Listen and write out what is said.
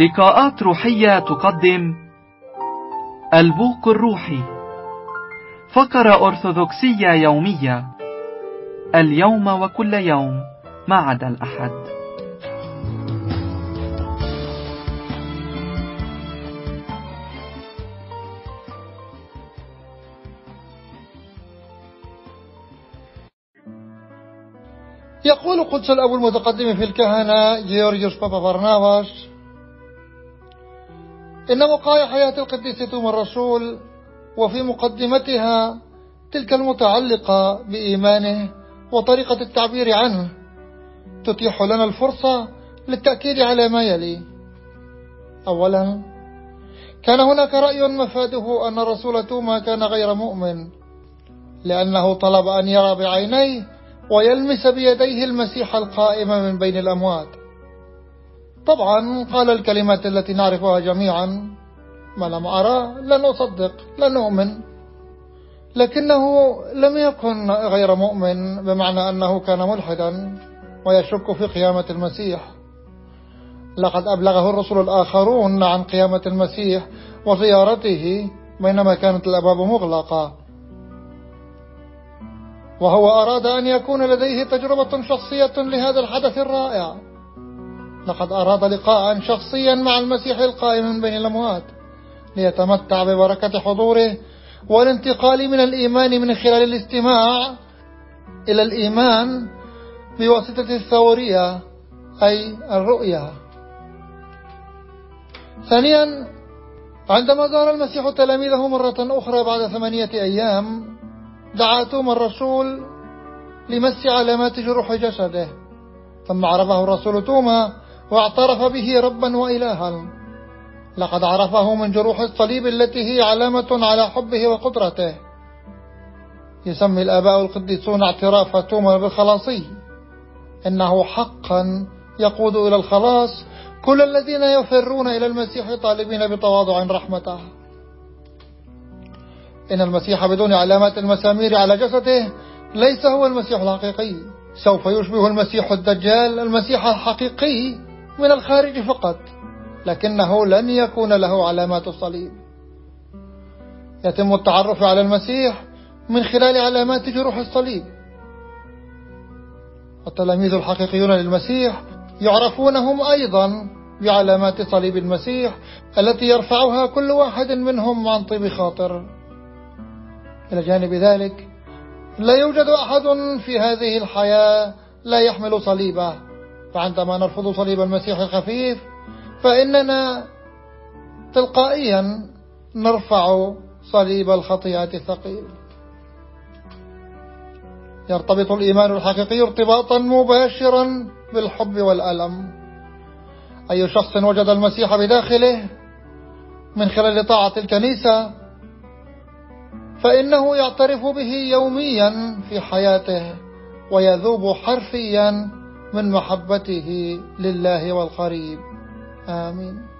لقاءات روحية تقدم البوق الروحي. فقرة أرثوذكسية يومية. اليوم وكل يوم ما عدا الأحد. يقول قدس الأب المتقدم في الكهنة جيورجيوس بابا برناباس إن وقائع حياة القديس توما الرسول وفي مقدمتها تلك المتعلقة بإيمانه وطريقة التعبير عنه تتيح لنا الفرصة للتأكيد على ما يلي. أولا كان هناك رأي مفاده أن الرسول توما كان غير مؤمن لأنه طلب أن يرى بعينيه ويلمس بيديه المسيح القائم من بين الأموات. طبعا قال الكلمات التي نعرفها جميعا ما لم أرى لن أصدق لن أؤمن. لكنه لم يكن غير مؤمن بمعنى أنه كان ملحدا ويشك في قيامة المسيح. لقد أبلغه الرسل الآخرون عن قيامة المسيح وزيارته بينما كانت الأبواب مغلقة. وهو أراد أن يكون لديه تجربة شخصية لهذا الحدث الرائع. لقد أراد لقاء شخصيا مع المسيح القائم من بين الأموات ليتمتع ببركة حضوره والانتقال من الإيمان من خلال الاستماع إلى الإيمان بواسطة الثورية أي الرؤية ثانيا عندما زار المسيح تلاميذه مرة أخرى بعد ثمانية أيام دعاتهم الرسول لمس علامات جروح جسده. ثم عرفه الرسول توما واعترف به ربا وإلها. لقد عرفه من جروح الصليب التي هي علامة على حبه وقدرته. يسمي الآباء القديسون اعتراف توما بالخلاصي. إنه حقا يقود إلى الخلاص كل الذين يفرون إلى المسيح طالبين بتواضع رحمته. إن المسيح بدون علامات المسامير على جسده ليس هو المسيح الحقيقي. سوف يشبه المسيح الدجال المسيح الحقيقي. من الخارج فقط لكنه لن يكون له علامات الصليب. يتم التعرف على المسيح من خلال علامات جروح الصليب. التلاميذ الحقيقيون للمسيح يعرفونهم أيضا بعلامات صليب المسيح التي يرفعها كل واحد منهم عن طيب خاطر. إلى جانب ذلك لا يوجد أحد في هذه الحياة لا يحمل صليبه. فعندما نرفض صليب المسيح الخفيف فإننا تلقائيا نرفع صليب الخطيئة الثقيل. يرتبط الإيمان الحقيقي ارتباطا مباشرا بالحب والألم. أي شخص وجد المسيح بداخله من خلال طاعة الكنيسة فإنه يعترف به يوميا في حياته ويذوب حرفيا من محبته لله والقريب. آمين.